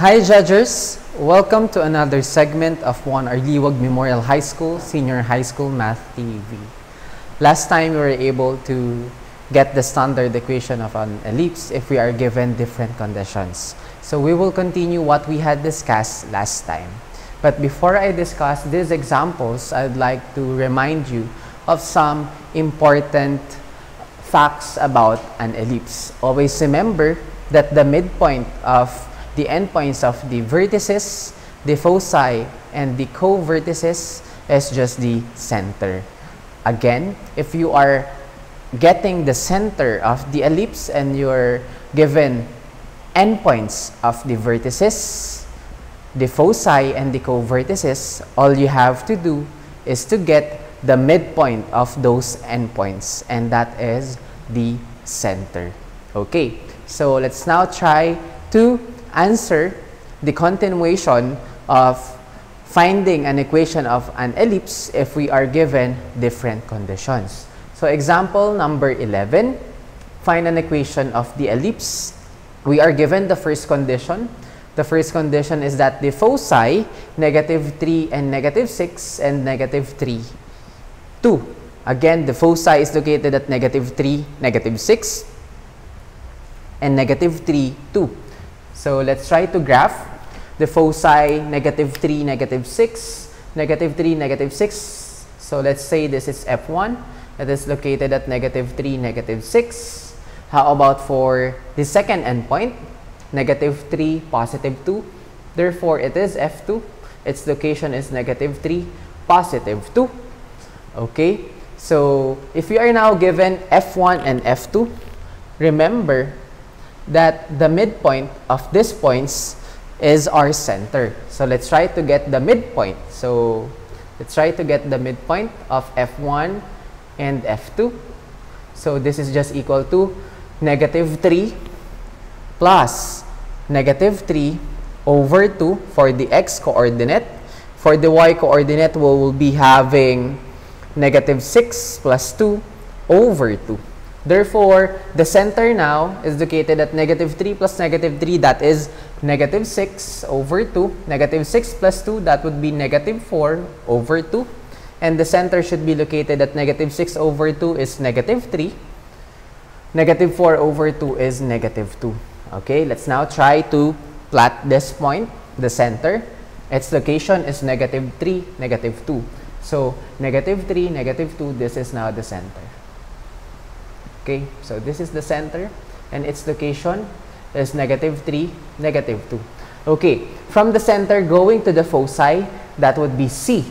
Hi juddgers! Welcome to another segment of Juan Arliwag Memorial High School Senior High School Math TV. Last time we were able to get the standard equation of an ellipse if we are given different conditions. So we will continue what we had discussed last time. But before I discuss these examples, I'd like to remind you of some important facts about an ellipse. Always remember that the midpoint of the endpoints of the vertices, the foci, and the co-vertices is just the center. Again, if you are getting the center of the ellipse and you're given endpoints of the vertices, the foci, and the co-vertices, all you have to do is to get the midpoint of those endpoints, and that is the center. Okay, so let's now try to answer the continuation of finding an equation of an ellipse if we are given different conditions. So example number 11, find an equation of the ellipse. We are given the first condition. The first condition is that the foci, negative 3 and negative 6 and negative 3, 2. Again, the foci is located at negative 3, negative 6, and negative 3, 2. So let's try to graph the foci negative 3, negative 6, negative 3, negative 6. So let's say this is F1 that is located at negative 3, negative 6. How about for the second endpoint? Negative 3, positive 2. Therefore, it is F2. Its location is negative 3, positive 2. Okay? So, if we are now given F1 and F2, remember that the midpoint of these points is our center. So let's try to get the midpoint. So let's try to get the midpoint of F1 and F2. So this is just equal to negative 3 plus negative 3 over 2 for the x coordinate. For the y coordinate, we will be having negative 6 plus 2 over 2. Therefore, the center now is located at negative 3 plus negative 3, that is negative 6 over 2. Negative 6 plus 2, that would be negative 4 over 2. And the center should be located at negative 6 over 2 is negative 3. Negative 4 over 2 is negative 2. Okay, let's now try to plot this point, the center. Its location is negative 3, negative 2. So, negative 3, negative 2, this is now the center. Okay, so this is the center and its location is negative 3, negative 2. Okay, from the center going to the foci, that would be C.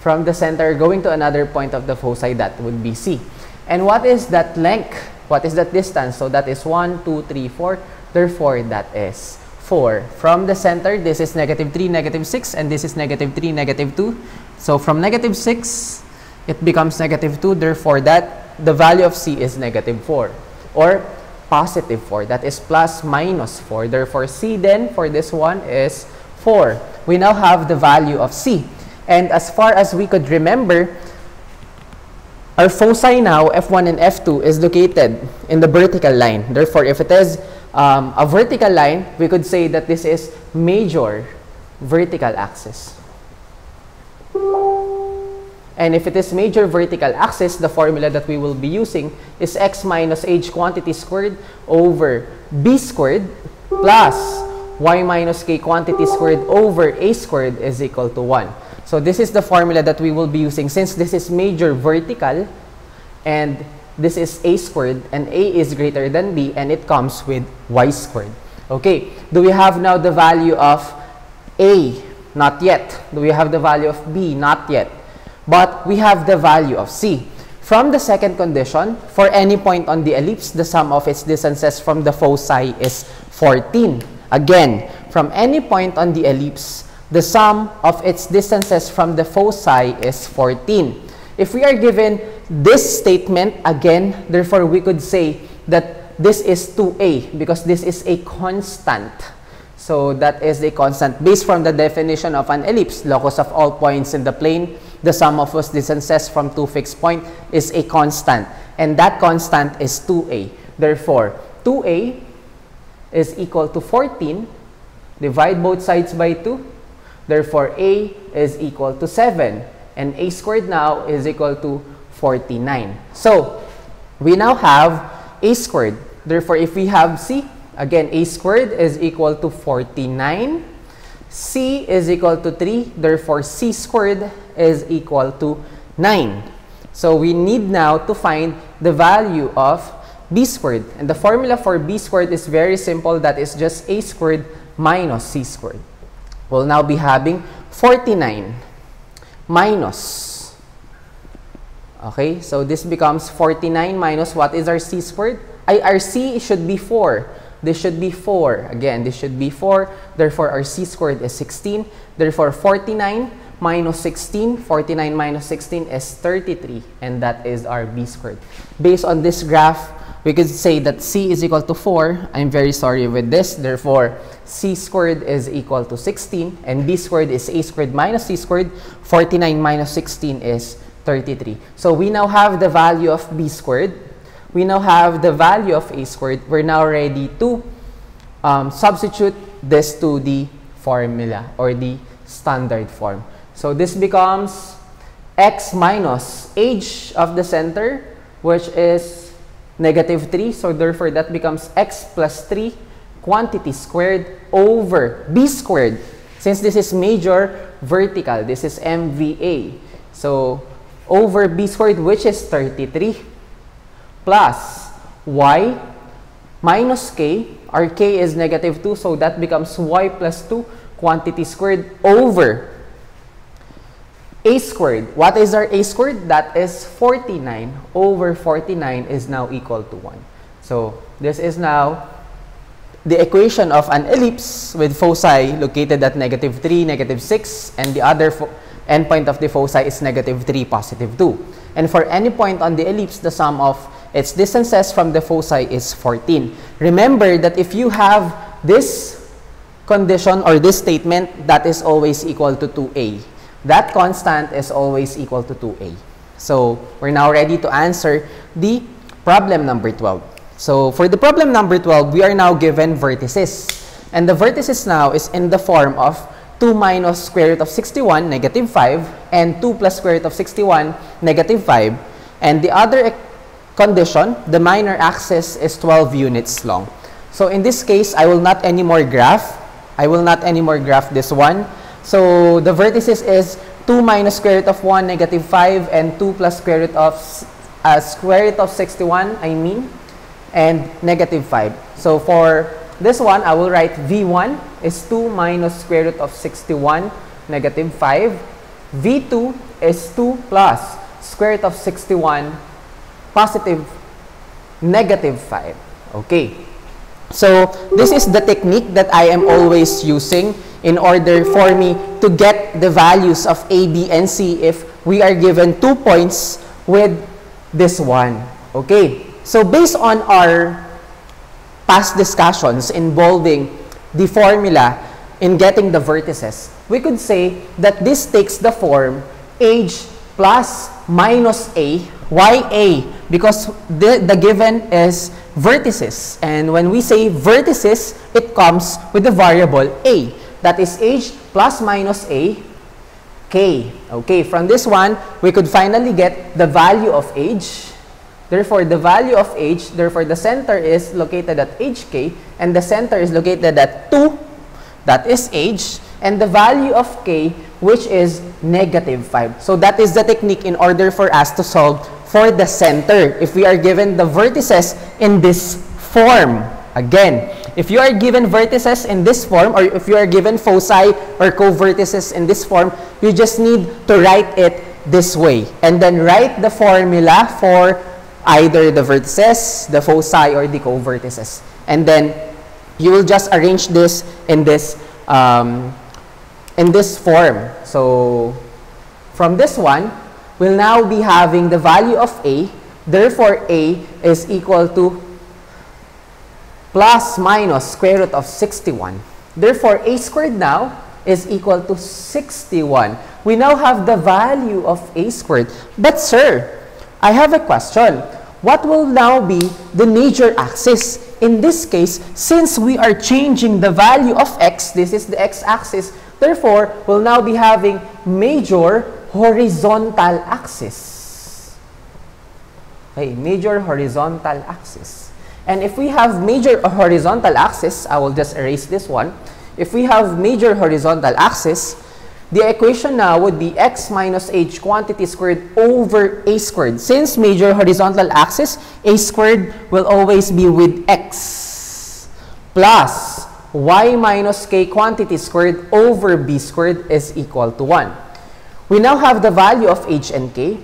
From the center going to another point of the foci, that would be C. And what is that length? What is that distance? So that is 1, 2, 3, 4. Therefore, that is 4. From the center, this is negative 3, negative 6, and this is negative 3, negative 2. So from negative 6, it becomes negative 2. Therefore, that the value of C is negative 4 or positive 4. That is plus minus 4. Therefore, C then for this one is 4. We now have the value of C. And as far as we could remember, our foci now, F1 and F2, is located in the vertical line. Therefore, if it is um, a vertical line, we could say that this is major vertical axis. And if it is major vertical axis, the formula that we will be using is x minus h quantity squared over b squared plus y minus k quantity squared over a squared is equal to 1. So this is the formula that we will be using since this is major vertical and this is a squared and a is greater than b and it comes with y squared. Okay, do we have now the value of a? Not yet. Do we have the value of b? Not yet. But we have the value of C. From the second condition, for any point on the ellipse, the sum of its distances from the foci is 14. Again, from any point on the ellipse, the sum of its distances from the foci is 14. If we are given this statement, again, therefore we could say that this is 2a because this is a constant. So that is a constant based from the definition of an ellipse, locus of all points in the plane the sum of whose distances from two fixed point is a constant. And that constant is 2a. Therefore, 2a is equal to 14 Divide both sides by 2. Therefore, a is equal to 7. And a squared now is equal to 49. So, we now have a squared. Therefore, if we have c, again, a squared is equal to 49. c is equal to 3. Therefore, c squared is equal to 9. So, we need now to find the value of b squared. And the formula for b squared is very simple. That is just a squared minus c squared. We'll now be having 49 minus. Okay, so this becomes 49 minus what is our c squared? I, our c should be 4. This should be 4. Again, this should be 4. Therefore, our c squared is 16. Therefore, 49 minus 16, 49 minus 16 is 33. And that is our b squared. Based on this graph, we could say that c is equal to 4. I'm very sorry with this. Therefore, c squared is equal to 16. And b squared is a squared minus c squared. 49 minus 16 is 33. So we now have the value of b squared. We now have the value of a squared. We're now ready to um, substitute this to the formula or the standard form. So this becomes x minus h of the center, which is negative 3. So therefore, that becomes x plus 3 quantity squared over b squared. Since this is major vertical, this is MVA. So over b squared, which is 33, plus y minus k. Our k is negative 2, so that becomes y plus 2 quantity squared over a squared. What is our a squared? That is 49 over 49 is now equal to 1. So this is now the equation of an ellipse with foci located at negative 3, negative 6, and the other endpoint of the foci is negative 3, positive 2. And for any point on the ellipse, the sum of its distances from the foci is 14. Remember that if you have this condition or this statement, that is always equal to 2a that constant is always equal to 2a. So we're now ready to answer the problem number 12. So for the problem number 12, we are now given vertices. And the vertices now is in the form of 2 minus square root of 61, negative 5, and 2 plus square root of 61, negative 5. And the other condition, the minor axis is 12 units long. So in this case, I will not anymore graph. I will not anymore graph this one. So the vertices is 2 minus square root of 1, negative 5, and 2 plus square root of uh, square root of 61, I mean, and negative 5. So for this one, I will write V1 is 2 minus square root of 61, negative 5. V2 is 2 plus square root of 61, positive negative 5. Okay. So this is the technique that I am always using in order for me to get the values of A, B, and C if we are given two points with this one. Okay, so based on our past discussions involving the formula in getting the vertices, we could say that this takes the form h plus minus A, why A? Because the, the given is vertices. And when we say vertices, it comes with the variable A. That is h plus minus a k. Okay, from this one, we could finally get the value of h. Therefore, the value of h, therefore the center is located at hk, and the center is located at 2, that is h, and the value of k, which is negative 5. So that is the technique in order for us to solve for the center if we are given the vertices in this form. Again, if you are given vertices in this form, or if you are given foci or co-vertices in this form, you just need to write it this way. And then write the formula for either the vertices, the foci, or the co-vertices. And then you will just arrange this in this um, in this form. So from this one, we'll now be having the value of A. Therefore, A is equal to plus minus square root of 61. Therefore, a squared now is equal to 61. We now have the value of a squared. But sir, I have a question. what will now be the major axis? In this case, since we are changing the value of x, this is the x-axis, therefore, we'll now be having major horizontal axis. Okay, major horizontal axis. And if we have major horizontal axis, I will just erase this one. If we have major horizontal axis, the equation now would be x minus h quantity squared over a squared. Since major horizontal axis, a squared will always be with x plus y minus k quantity squared over b squared is equal to 1. We now have the value of h and k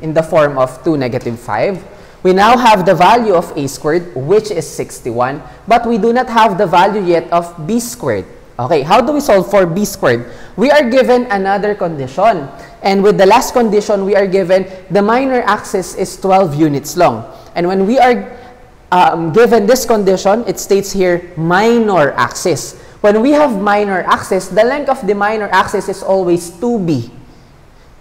in the form of 2, negative 5. We now have the value of a squared, which is 61, but we do not have the value yet of b squared. Okay, how do we solve for b squared? We are given another condition. And with the last condition, we are given the minor axis is 12 units long. And when we are um, given this condition, it states here minor axis. When we have minor axis, the length of the minor axis is always 2b.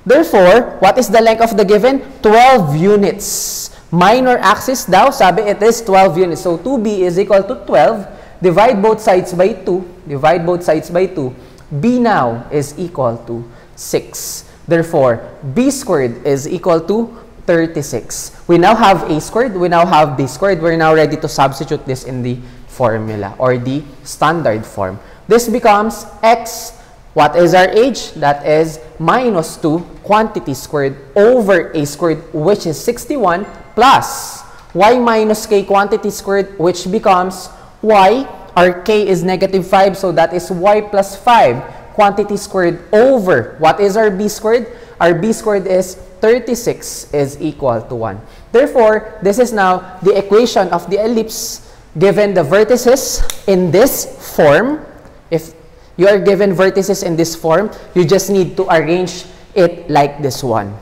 Therefore, what is the length of the given? 12 units. Minor axis daw, sabi it is 12 units. So 2b is equal to 12 Divide both sides by 2. Divide both sides by 2. b now is equal to 6. Therefore, b squared is equal to 36. We now have a squared. We now have b squared. We're now ready to substitute this in the formula or the standard form. This becomes x. What is our h? That is minus 2 quantity squared over a squared, which is 61, plus y minus k quantity squared, which becomes y, our k is negative 5, so that is y plus 5 quantity squared over, what is our b squared? Our b squared is 36 is equal to 1. Therefore, this is now the equation of the ellipse given the vertices in this form. If you are given vertices in this form, you just need to arrange it like this one.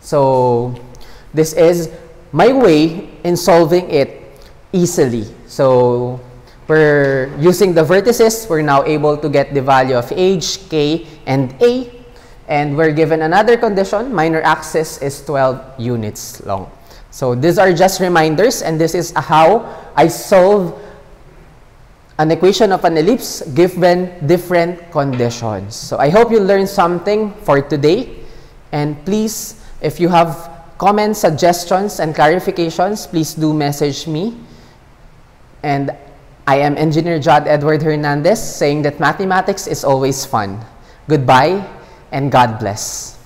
So, this is my way in solving it easily. So we're using the vertices. We're now able to get the value of h, k, and a. And we're given another condition. Minor axis is 12 units long. So these are just reminders. And this is how I solve an equation of an ellipse given different conditions. So I hope you learned something for today. And please, if you have comments, suggestions, and clarifications, please do message me. And I am Engineer Judd Edward Hernandez saying that mathematics is always fun. Goodbye and God bless.